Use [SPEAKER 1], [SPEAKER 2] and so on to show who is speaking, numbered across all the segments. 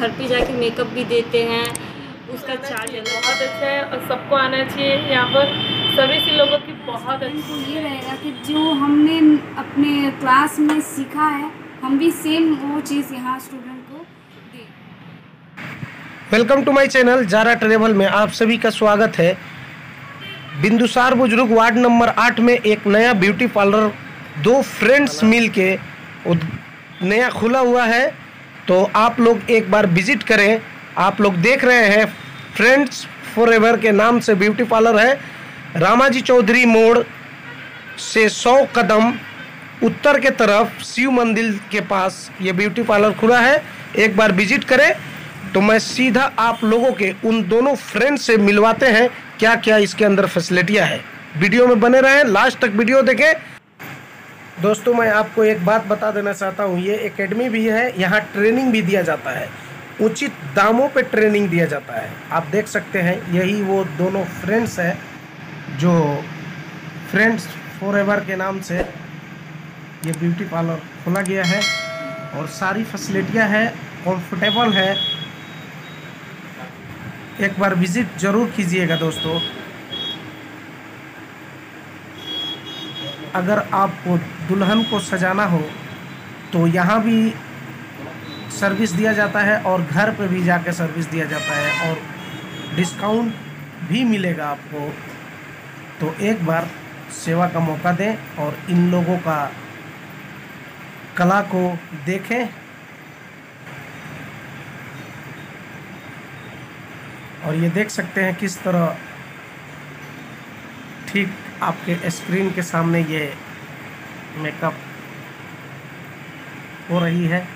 [SPEAKER 1] घर पे जाके मेकअप भी देते हैं। उसका चार्ज
[SPEAKER 2] बहुत अच्छा है और सबको आना चाहिए। यहाँ पर सभी से लोगों की बहुत अच्छी
[SPEAKER 3] ये रहेगा कि जो हमने अपने क्लास में सीखा है हम भी सेम वो चीज़ यहाँ स्टूडेंट को दें।
[SPEAKER 4] वेलकम टू माय चैनल जारा ट्रेवल में आप सभी का स्वागत है। बिंदुसार बुज़ुर्ग वार्ड नंबर आठ में एक नया ब्यूटी पार्लर दो फ्रेंड्स मिल के नया खुला हुआ है। तो आप लोग एक बार विज़िट करें। आप लोग देख रहे हैं, फ्रेंड्स फॉर के नाम से ब्यूटी पार्लर है। रामाजी चौधरी मोड़ से 100 कदम उत्तर के तरफ़ शिव मंदिर के पास ये ब्यूटी पार्लर खुला है। एक बार विज़िट करें। तो मैं सीधा आप लोगों के, उन दोनों फ्रेंड से मिलवाते हैं। क्या क्या इसके अंदर फैसिलिटियाँ है। वीडियो में बने रहें लास्ट तक वीडियो देखें। दोस्तों, मैं आपको एक बात बता देना चाहता हूँ। ये एकेडमी भी है, यहाँ ट्रेनिंग भी दिया जाता है। उचित दामों पे ट्रेनिंग दिया जाता है। आप देख सकते हैं, यही वो दोनों फ्रेंड्स हैं, जो फ्रेंड्स फॉर के नाम से ये ब्यूटी पार्लर खोला गया है और सारी फैसिलिटियाँ हैं कंफर्टेबल है। एक बार विज़िट ज़रूर कीजिएगा दोस्तों। अगर आपको दुल्हन को सजाना हो तो यहाँ भी सर्विस दिया जाता है और घर पे भी जाके सर्विस दिया जाता है और डिस्काउंट भी मिलेगा आपको। तो एक बार सेवा का मौका दें और इन लोगों का कला को देखें। और ये देख सकते हैं किस तरह ठीक आपके स्क्रीन के सामने ये मेकअप हो रही है।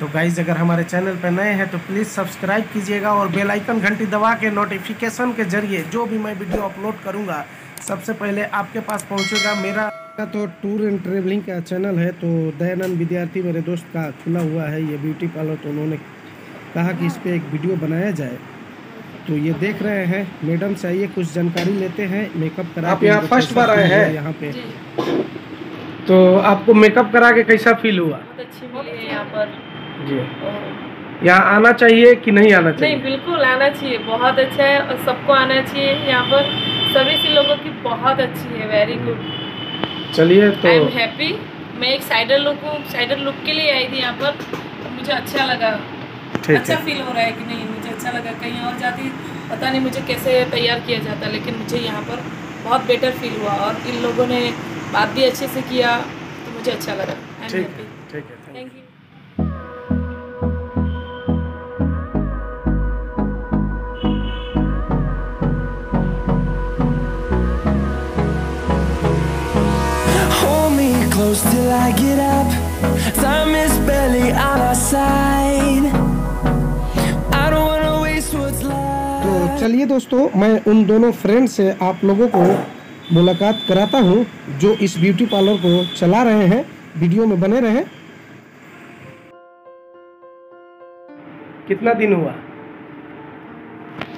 [SPEAKER 4] तो गाइज़ अगर हमारे चैनल पर नए हैं तो प्लीज़ सब्सक्राइब कीजिएगा और बेल आइकन घंटी दबा के नोटिफिकेशन के ज़रिए जो भी मैं वीडियो अपलोड करूँगा, सबसे पहले आपके पास पहुंचेगा मेरा। तो टूर एंड ट्रेवलिंग का चैनल है तो दयानंद विद्यार्थी मेरे दोस्त का खुला हुआ है, ये ब्यूटी पार्लर तो उन्होंने कहा कि इस पर एक वीडियो बनाया जाए। तो ये देख रहे हैं। मैडम से आइए कुछ जानकारी लेते हैं। मेकअप करा
[SPEAKER 5] आप यहाँ
[SPEAKER 4] कैसा
[SPEAKER 5] बार आए हैं?
[SPEAKER 4] यहाँ पे? तो आपको मेकअप करा के कैसा फील हुआ?
[SPEAKER 2] यहाँ पर।
[SPEAKER 4] जी। यहाँ आना चाहिए कि नहीं आना चाहिए?
[SPEAKER 2] नहीं बिल्कुल आना चाहिए। बहुत अच्छा है और सबको आना चाहिए यहाँ पर। सभी इन लोगों की बहुत अच्छी है। वेरी गुड
[SPEAKER 4] चलिए तो
[SPEAKER 2] आई एम हैप्पी मैं एक साइडर लुक हूँ। साइडर लुक के लिए आई थी यहाँ पर। मुझे अच्छा लगा। अच्छा फील हो रहा है कि नहीं अच्छा लगा कहीं और जाती पता नहीं मुझे कैसे तैयार किया जाता लेकिन मुझे यहाँ पर बहुत बेटर फील हुआ और इन लोगों ने बात भी अच्छे से किया तो मुझे अच्छा लगा
[SPEAKER 4] ठीक ठीक है
[SPEAKER 2] thank you
[SPEAKER 6] close till I get up. Time is barely on our side.
[SPEAKER 4] चलिए दोस्तों मैं उन दोनों फ्रेंड से आप लोगों को मुलाकात कराता हूँ जो इस ब्यूटी पार्लर को चला रहे हैं वीडियो में बने रहें। कितना दिन हुआ?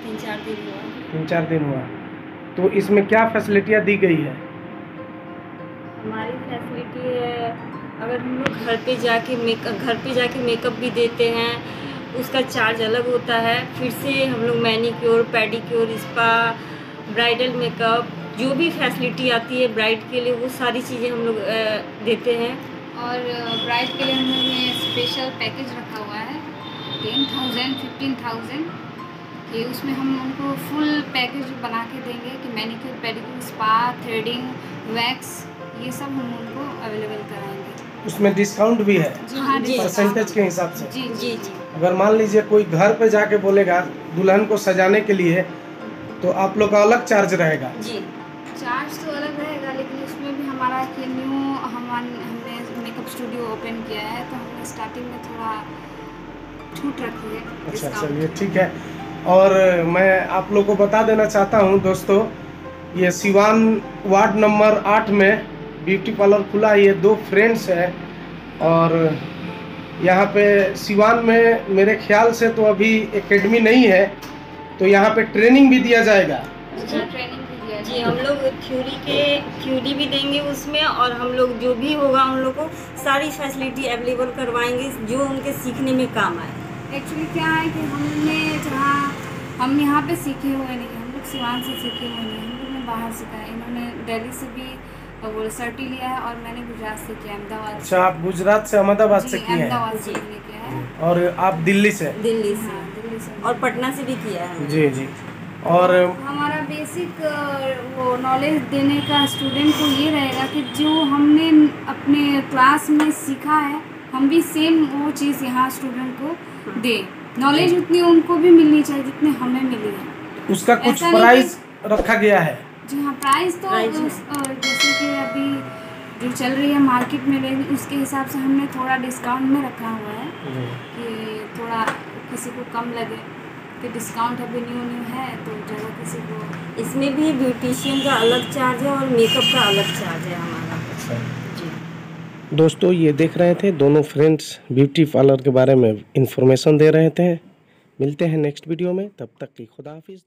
[SPEAKER 1] तीन चार दिन हुआ।
[SPEAKER 4] तीन चार दिन हुआ। तो इसमें क्या फैसिलिटियाँ दी गई है?
[SPEAKER 1] हमारी फैसिलिटी है अगर हम लोग घर पे जाके मेकअप घर पे जाके मेकअप भी देते हैं उसका चार्ज अलग होता है। फिर से हम लोग manicure pedicure spa bridal makeup जो भी फैसिलिटी आती है ब्राइड के लिए, वो सारी चीज़ें हम लोग देते हैं।
[SPEAKER 3] और ब्राइड के लिए हम लोग स्पेशल पैकेज रखा हुआ है। टेन थाउज़ेंड फिफ्टीन थाउज़ेंड कि उसमें हम उनको फुल पैकेज बना के देंगे कि manicure pedicure spa threading wax ये सब हम उनको अवेलेबल कराएँगे।
[SPEAKER 4] उसमें डिस्काउंट भी है
[SPEAKER 3] जी हाँ।
[SPEAKER 4] परसेंटेज के हिसाब से।
[SPEAKER 3] जी
[SPEAKER 1] जी जी।
[SPEAKER 4] अगर मान लीजिए कोई घर पे जाके बोलेगा दुल्हन को सजाने के लिए तो आप लोग का अलग चार्ज रहेगा।
[SPEAKER 1] जी।
[SPEAKER 3] चार्ज तो अलग रहेगा लेकिन उसमें भी हमारा कि न्यू हम हमने मेकअप स्टूडियो ओपन किया है तो हमने स्टार्टिंग में थोड़ा छूट रखी है
[SPEAKER 4] अच्छा चलिए ठीक है। और मैं आप लोग को बता देना चाहता हूँ दोस्तों ये सिवान वार्ड नंबर आठ में ब्यूटी पार्लर खुला है ये दो फ्रेंड्स हैं और यहाँ पे सिवान में मेरे ख्याल से तो अभी एकेडमी नहीं है तो यहाँ पे ट्रेनिंग भी दिया जाएगा।
[SPEAKER 3] जी ट्रेनिंग भी दिया
[SPEAKER 1] जी हम लोग थ्योरी के थ्योरी भी देंगे उसमें और हम लोग जो भी होगा उन लोग को सारी फैसिलिटी अवेलेबल करवाएँगे जो उनके सीखने में काम आए।
[SPEAKER 3] एक्चुअली क्या है कि हमने जहाँ हम यहाँ पे सीखे हुए नहीं हम लोग सिवान से सीखे हुए नहीं हम लोग ने बाहर सीखा है। इन्होंने दिल्ली से भी वो सर्टी लिया है और मैंने गुजरात से किया अहमदाबाद
[SPEAKER 4] अच्छा आप गुजरात से अहमदाबाद से किए हैं?
[SPEAKER 3] किया है।
[SPEAKER 4] और आप दिल्ली से?
[SPEAKER 1] दिल्ली से।
[SPEAKER 3] हाँ दिल्ली से।
[SPEAKER 1] और पटना से भी किया है।
[SPEAKER 4] जी जी। और
[SPEAKER 3] हमारा बेसिक वो नॉलेज देने का स्टूडेंट को ये रहेगा कि जो हमने अपने क्लास में सीखा है हम भी सेम वो चीज़ यहाँ स्टूडेंट को दे। नॉलेज उतनी उनको भी मिलनी चाहिए जितनी हमें मिली है।
[SPEAKER 4] उसका कुछ प्राइस रखा गया है?
[SPEAKER 3] जी हाँ प्राइस तो जैसे कि अभी जो चल रही है मार्केट में रेंज उसके हिसाब से हमने थोड़ा डिस्काउंट में रखा हुआ है कि थोड़ा किसी को कम लगे कि डिस्काउंट अभी न्यू न्यू है तो ज़्यादा किसी को
[SPEAKER 1] इसमें भी ब्यूटिशियन का अलग चार्ज है और मेकअप का अलग चार्ज है हमारा। जी।
[SPEAKER 4] दोस्तों ये देख रहे थे दोनों फ्रेंड्स ब्यूटी पार्लर के बारे में इंफॉर्मेशन दे रहे थे। मिलते हैं नेक्स्ट वीडियो में तब तक की खुदा हाफिज़।